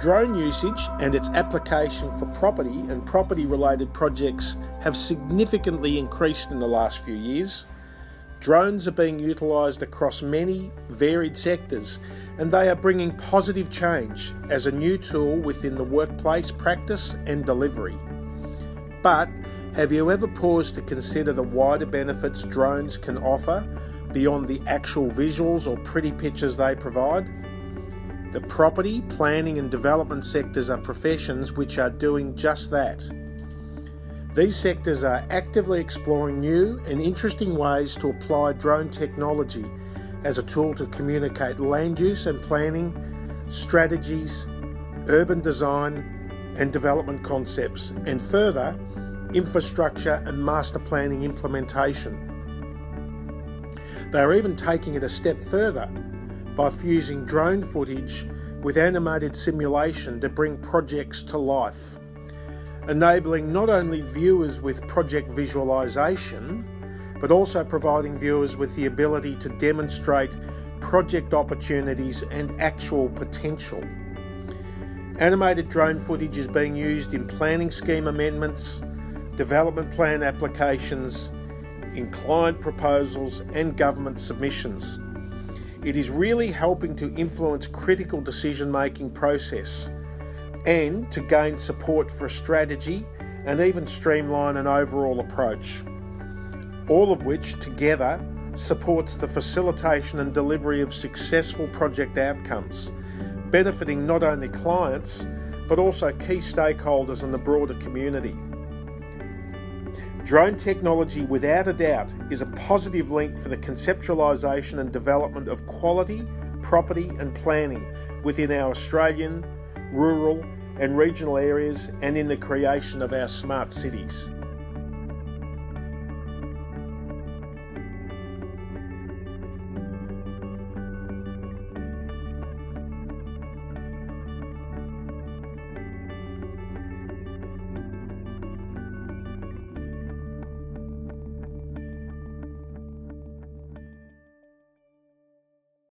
Drone usage and its application for property and property related projects have significantly increased in the last few years. Drones are being utilised across many varied sectors and they are bringing positive change as a new tool within the workplace practice and delivery. But have you ever paused to consider the wider benefits drones can offer beyond the actual visuals or pretty pictures they provide? The property, planning, and development sectors are professions which are doing just that. These sectors are actively exploring new and interesting ways to apply drone technology as a tool to communicate land use and planning, strategies, urban design and development concepts, and further, infrastructure and master planning implementation. They are even taking it a step further by fusing drone footage with animated simulation to bring projects to life enabling not only viewers with project visualisation, but also providing viewers with the ability to demonstrate project opportunities and actual potential. Animated drone footage is being used in planning scheme amendments, development plan applications, in client proposals, and government submissions. It is really helping to influence critical decision making process and to gain support for a strategy and even streamline an overall approach. All of which together supports the facilitation and delivery of successful project outcomes, benefiting not only clients but also key stakeholders in the broader community. Drone technology, without a doubt, is a positive link for the conceptualisation and development of quality, property, and planning within our Australian, rural, and regional areas and in the creation of our smart cities.